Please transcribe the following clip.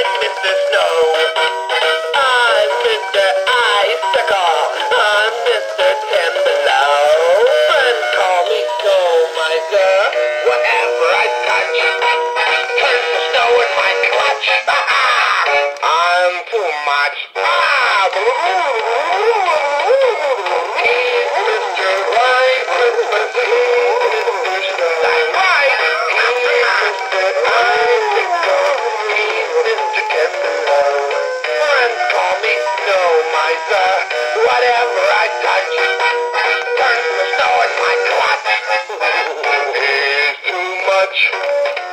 I miss the snow. I'm Mr. icicle. I'm Mr. ten below. But call me Snow, my girl. Whatever I touch turns to snow in my clutch. I'm too much. Ah, wiser. Whatever I touch turns snow in my closet. Too much.